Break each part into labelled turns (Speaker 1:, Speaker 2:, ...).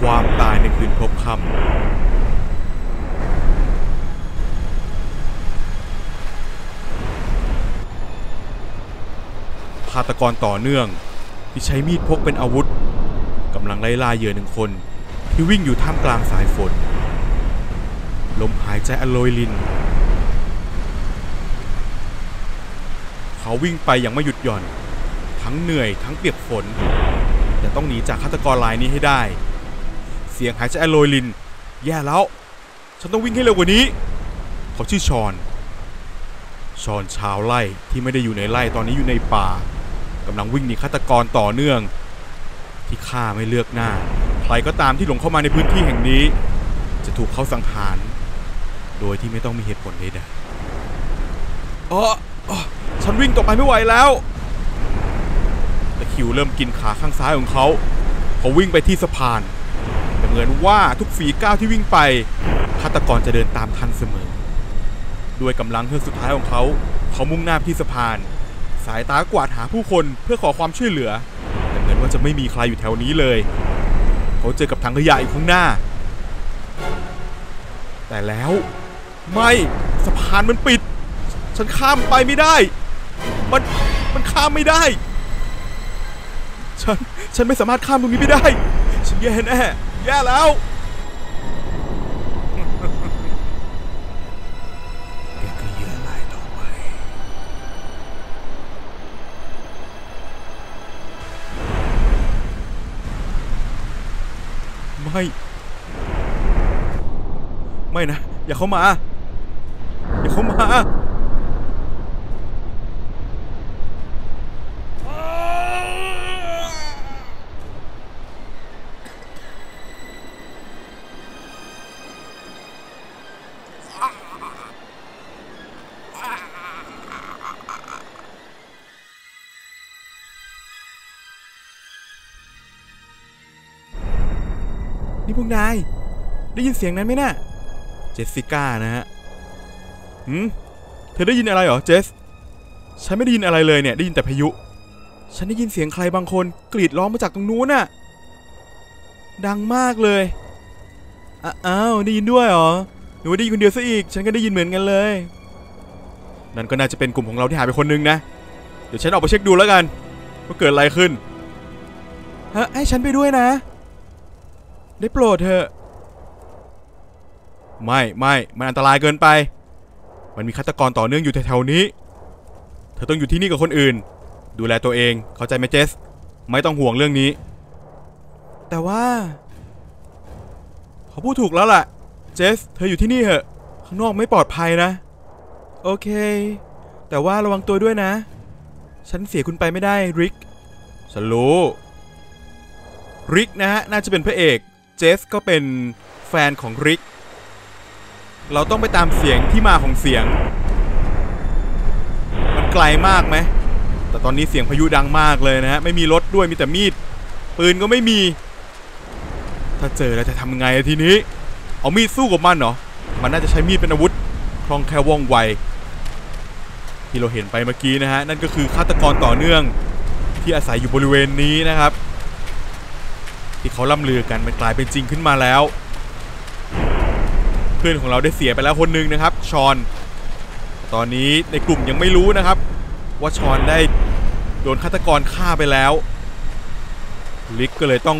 Speaker 1: ความตายในคืนพบค่ำฆาตกรต่อเนื่องที่ใช้มีดพกเป็นอาวุธกำลังไล่ล่าเหยื่อหนึ่งคน ที่วิ่งอยู่ท่ามกลางสายฝน ลมหายใจอโลยลิน เขาวิ่งไปอย่างไม่หยุดหย่อน ทั้งเหนื่อยทั้งเปียกฝนแต่ต้องหนีจากฆาตกรรายนี้ให้ได้ เสียงหายใจอโลยลิน แย่แล้ว ฉันต้องวิ่งให้เร็วกว่านี้ เขาชื่อชอน ชอนชาวไร่ที่ไม่ได้อยู่ในไร่ตอนนี้อยู่ในป่ากำลังวิ่งหนีฆาตกรต่อเนื่อง ที่ฆ่าไม่เลือกหน้า ใครก็ตามที่หลงเข้ามาในพื้นที่แห่งนี้ จะถูกเขาสังหาร โดยที่ไม่ต้องมีเหตุผลใดๆอ๋อฉันวิ่งต่อไปไม่ไหวแล้วตะคิวเริ่มกินขาข้างซ้ายของเขา เขาวิ่งไปที่สะพาน แต่เหมือนว่าทุกฝีก้าวที่วิ่งไปฆาตกรจะเดินตามทันเสมอ ด้วยกำลังเฮือกสุดท้ายของเขา เขามุ่งหน้าที่สะพาน สายตากวาดหาผู้คนเพื่อขอความช่วยเหลือ แต่เหมือนว่าจะไม่มีใครอยู่แถวนี้เลย เขาเจอกับถังขยะอยู่ข้างหน้า แต่แล้วไม่สะพานมันปิด ฉันข้ามไปไม่ได้ มันมันข้ามไม่ได้ ฉัน ฉันไม่สามารถข้ามตรงนี้ไม่ได้ ฉันแย่แน่ แย่แล้วแกก็เหยื่อรายต่อ นะอย่าเข้ามาอย่าเข้ามานี่พวกนาย ได้ยินเสียงนั้นไหมน่ะ เจสสิก้านะฮะหืมเธอได้ยินอะไรเหรอเจส ฉันไม่ได้ยินอะไรเลยเนี่ย ได้ยินแต่พายุ ฉันได้ยินเสียงใครบางคนกรีดร้องมาจากตรงนู้นน่ะ ดังมากเลยอะอ้าวได้ยินด้วยเหรอ หนูได้ยินคนเดียวซะอีก ฉันก็ได้ยินเหมือนกันเลย นั่นก็น่าจะเป็นกลุ่มของเราที่หายไปคนนึงนะ เดี๋ยวฉันออกไปเช็คดูแล้วกันว่าเกิดอะไรขึ้นฮะให้ฉันไปด้วยนะ ได้โปรดเถอะ ไม่ไม่มันอันตรายเกินไป มันมีฆาตกรต่อเนื่องอยู่แถวๆนี้ เธอต้องอยู่ที่นี่กับคนอื่น ดูแลตัวเองเข้าใจไหมเจส ไม่ต้องห่วงเรื่องนี้ แต่ว่าเขาพูดถูกแล้วล่ะ เจส เธออยู่ที่นี่เหอะ ข้างนอกไม่ปลอดภัยนะ โอเค แต่ว่าระวังตัวด้วยนะ ฉันเสียคุณไปไม่ได้ริกฉันรู้ริกนะฮะน่าจะเป็นพระเอก เจสก็เป็นแฟนของริก เราต้องไปตามเสียงที่มาของเสียง มันไกลมากไหม แต่ตอนนี้เสียงพายุดังมากเลยนะฮะ ไม่มีรถด้วยมีแต่มีด ปืนก็ไม่มี ถ้าเจอแล้วจะทำไงทีนี้ เอามีดสู้กับมันเหรอ มันน่าจะใช้มีดเป็นอาวุธ คล่องแคล่วว่องไว ที่เราเห็นไปเมื่อกี้นะฮะ นั่นก็คือฆาตกรต่อเนื่องที่อาศัยอยู่บริเวณนี้นะครับ ที่เขาล่ำลือกันมันกลายเป็นจริงขึ้นมาแล้ว เพื่อนของเราได้เสียไปแล้วคนหนึ่งนะครับ ชอน ตอนนี้ในกลุ่มยังไม่รู้นะครับ ว่าชอนได้โดนฆาตกรฆ่าไปแล้ว ลิกก็เลยต้อง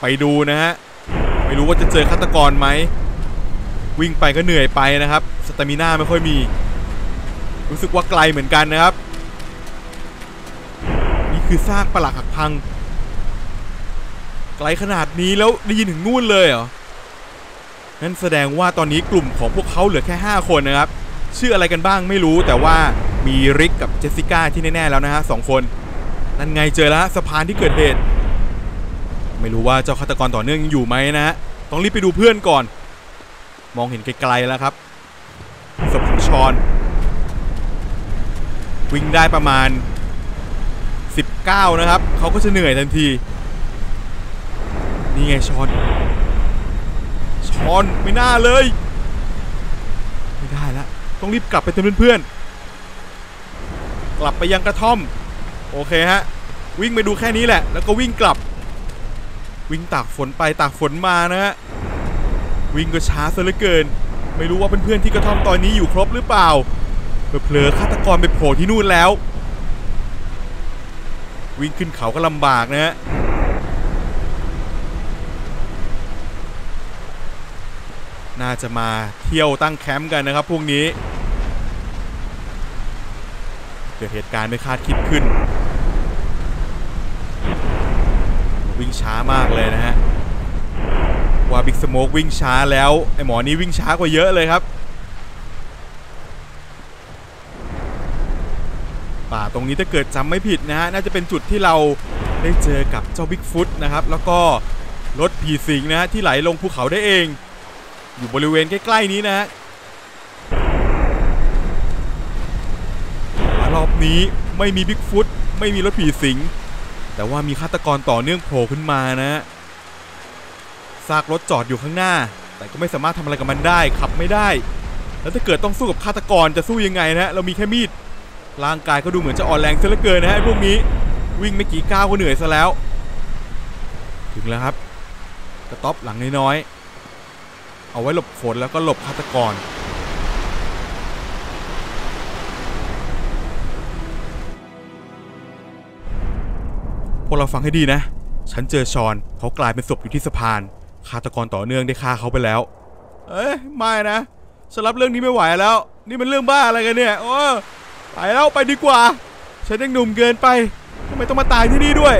Speaker 1: ไปดูนะฮะไม่รู้ว่าจะเจอฆาตกรไหมวิ่งไปก็เหนื่อยไปนะครับสตามิน่าไม่ค่อยมี รู้สึกว่าไกลเหมือนกันนะครับ นี่คือซากปลักหักพัง ไกลขนาดนี้แล้วได้ยินถึงนู่นเลยเหรอ นั่นแสดงว่าตอนนี้กลุ่มของพวกเขาเหลือแค่ 5 คนนะครับ ชื่ออะไรกันบ้างไม่รู้แต่ว่ามีริกกับเจสสิก้าที่แน่ๆแล้วนะฮะสองคน นั่นไงเจอแล้วสะพานที่เกิดเหตุ ไม่รู้ว่าเจ้าฆาตกรต่อเนื่องยังอยู่ไหมนะฮะ ต้องรีบไปดูเพื่อนก่อน มองเห็นไกลๆแล้วครับศพของชอน วิ่งได้ประมาณ 19 นะครับ เขาก็จะเหนื่อยทันที นี่ไงชอนชอนไม่น่าเลย ไม่ได้ละต้องรีบกลับไปเตือนเพื่อนๆ กลับไปยังกระท่อม โอเคฮะ วิ่งไปดูแค่นี้แหละ แล้วก็วิ่งกลับ วิ่งตากฝนไปตากฝนมานะฮะ วิ่งก็ช้าซะเหลือเกิน ไม่รู้ว่าเพื่อนๆที่กระท่อมตอนนี้อยู่ครบหรือเปล่าเผลอๆฆาตกรไปโผล่ที่นู่นแล้ว วิ่งขึ้นเขาก็ลำบากนะฮะ น่าจะมาเที่ยวตั้งแคมป์กันนะครับพวกนี้ เกิดเหตุการณ์ไม่คาดคิดขึ้น วิ่งช้ามากเลยนะฮะว่าบิ๊กสโมกวิ่งช้าแล้ว ไอหมอนี้วิ่งช้ากว่าเยอะเลยครับ ป่าตรงนี้ถ้าเกิดจำไม่ผิดนะฮะ น่าจะเป็นจุดที่เราได้เจอกับเจ้าบิ๊กฟุตนะครับ แล้วก็รถผีสิงนะฮะ ที่ไหลลงภูเขาได้เอง อยู่บริเวณใกล้ ๆ นี้นะฮะรอบนี้ไม่มีบิ๊กฟุตไม่มีรถผีสิง แต่ว่ามีฆาตกรต่อเนื่องโผล่ขึ้นมานะฮะซากรถจอดอยู่ข้างหน้า แต่ก็ไม่สามารถทำอะไรกับมันได้ ขับไม่ได้ แล้วถ้าเกิดต้องสู้กับฆาตกรจะสู้ยังไงนะฮะเรามีแค่มีดร่างกายก็ดูเหมือนจะอ่อนแรงซะเหลือเกินนะฮะพวกนี้วิ่งไม่กี่ก้าวก็เหนื่อยซะแล้ว ถึงแล้วครับกระต๊อบหลังน้อยๆ เอาไว้หลบฝนแล้วก็หลบฆาตกร พวกเราฟังให้ดีนะ ฉันเจอชอนเขากลายเป็นศพอยู่ที่สะพานฆาตกรต่อเนื่องได้ฆ่าเขาไปแล้ว เอ้ยไม่นะฉันรับเรื่องนี้ไม่ไหวแล้ว นี่มันเรื่องบ้าอะไรกันเนี่ยโอ้ไปแล้วไปดีกว่า ฉันยังหนุ่มเกินไปทำไมต้องมาตายที่นี่ด้วย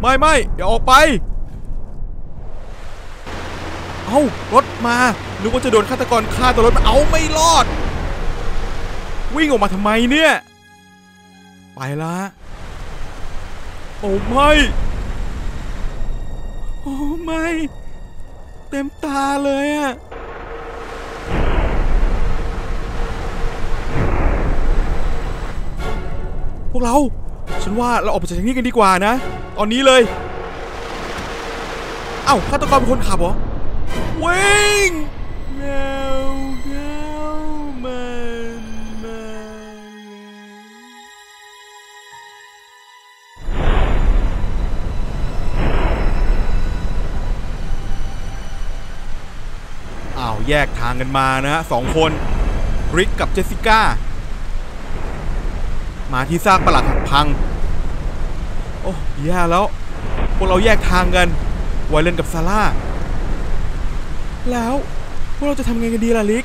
Speaker 1: ไม่ไม่อย่าออกไป เอ้ารถมานึกว่าจะโดนฆาตกรฆ่าตัวรถมาเอาไม่รอด วิ่งออกมาทำไมเนี่ย ไปละโอ้ไม่โอ้ไม่ เต็มตาเลยอะพวกเรา ฉันว่าเราออกไปจากที่นี่กันดีกว่านะ ตอนนี้เลย เอ้าฆาตกรเป็นคนขับเหรอ วิ่งแล้วเข้ามันมาอ้าวแยกทางกันมานะฮะสองคนริกกับเจสสิก้า มาที่ซากปลักหักพัง โอ้แย่แล้ว พวกเราแยกทางกันไวเลนกับซาร่า แล้วพวกเราจะทำไงกันดีล่ะลิก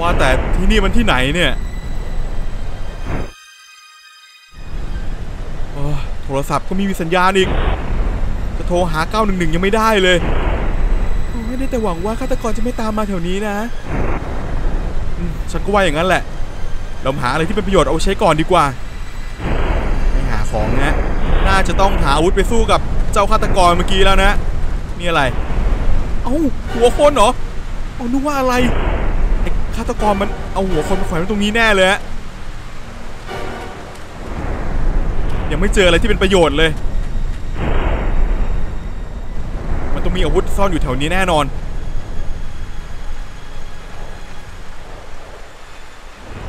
Speaker 1: ว่าแต่ที่นี่มันที่ไหนเนี่ยโอ้โทรศัพท์ก็ไมมีสัญญาณอีก จะโทรหา 911 ยังไม่ได้เลยโอ้ยได้แต่หวังว่าฆาตกรจะไม่ตามมาแถวนี้นะอืมฉันก็ว่าอย่างนั้นแหละ เราหาอะไรที่เป็นประโยชน์เอาไว้ใช้ก่อนดีกว่า ไม่หาของนะ น่าจะต้องหาอาวุธไปสู้กับเจ้าฆาตกรเมื่อกี้แล้วนะ นี่อะไร เอาหัวคนเหรอ เอานึกว่าอะไรไอ้ฆาตกรมันเอาหัวคนมาแขวนไว้ตรงนี้แน่เลยฮะยังไม่เจออะไรที่เป็นประโยชน์เลย มันต้องมีอาวุธซ่อนอยู่แถวนี้แน่นอน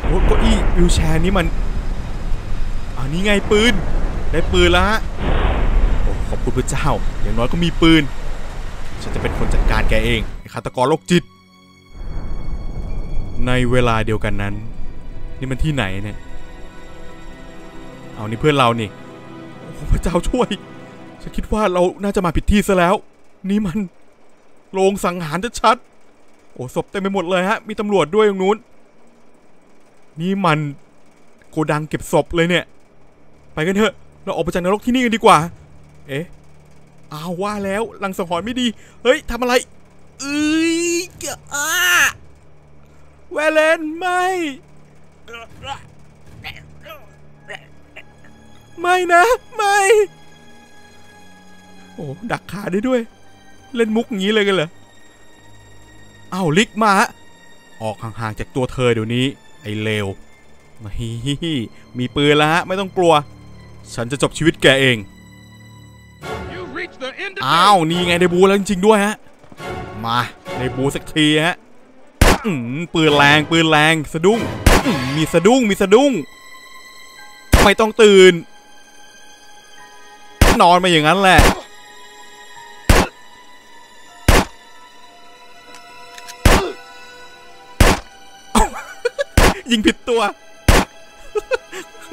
Speaker 1: โอ้ก้าอี้วิวแชร์นี้มันอันนี้ไงปืน ได้ปืนแล้วฮะ โอ้ขอบคุณพระเจ้า อย่างน้อยก็มีปืน ฉันจะเป็นคนจัดการแกเองไอ้ฆาตกรโรคจิต ในเวลาเดียวกันนั้น นี่มันที่ไหนเนี่ย เอานี่เพื่อนเรานี่โอ้พระเจ้าช่วย ฉันคิดว่าเราน่าจะมาผิดที่ซะแล้ว นี่มันโรงสังหารชัดๆโอ้ศพเต็มไปหมดเลยฮะ มีตำรวจด้วยตรงนู้น นี่มันโกดังเก็บศพเลยเนี่ย ไปกันเถอะ เราออกไปจากนรกที่นี่กันดีกว่า เอ๊ะ อ้าวว่าแล้วลังสังหรณ์ไม่ดี เฮ้ยทำอะไรเอ้ยอ้าแวเลนไม่ไม่นะ ไม่ โอ้ดักขาได้ด้วย เล่นมุกงี้เลยกันเหรออ้าวลิกมาฮะออกห่างๆจากตัวเธอเดี๋ยวนี้ ไอ้เลวมาฮีฮีมีปืนแล้วฮะ ไม่ต้องกลัว ฉันจะจบชีวิตแกเอง อ้าวนี่ไงได้บูแล้วจริงๆด้วยฮะ มาได้บูสักทีฮะปืนแรงปืนแรงสะดุ้งมมีสะดุ้งมีสะดุ้งไม่ต้องตื่น นอนมาอย่างนั้นแหละยิงผิดตัว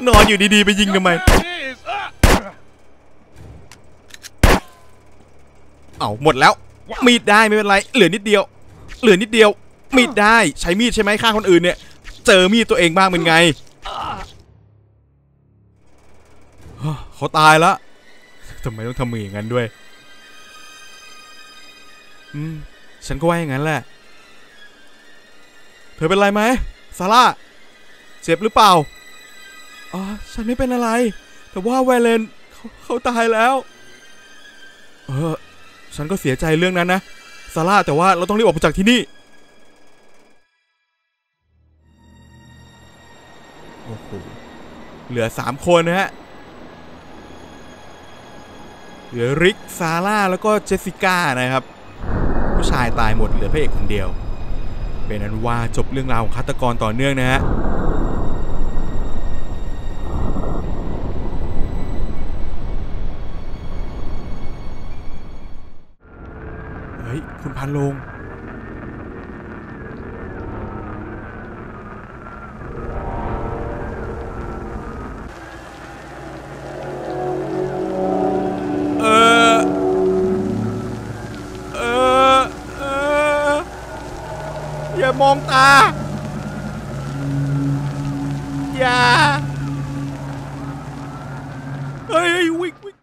Speaker 1: นอนอยู่ดีๆ ไปยิงทำไม เอาหมดแล้ว มีดได้ไม่เป็นไร เหลือนิดเดียว เหลือนิดเดียว มีดได้ใช้มีดใช่ไหมฆ่าคนอื่นเนี่ย เจอมีดตัวเองบ้างเป็นไงฮะเขาตายแล้วทำไมต้องทำมืออย่างนั้นด้วย อืม ฉันก็ว่าอย่างนั้นแหละ เธอเป็นไรไหมซาร่า เจ็บหรือเปล่า อ๋อ ฉันไม่เป็นอะไร แต่ว่าแวเลนเขาเขาตายแล้ว เออ ฉันก็เสียใจเรื่องนั้นนะซาร่าแต่ว่าเราต้องรีบออกไปจากที่นี่ โอ้โห เหลือสามคนนะฮะ เหลือริก ซาร่า แล้วก็เจสสิก้านะครับ ผู้ชายตายหมดเหลือพระเอกคนเดียว เป็นนั้นว่าจบเรื่องราวของฆาตกรต่อเนื่องนะฮะ เฮ้ย คุณพัน ลง เออ เออ เออ อย่ามองตา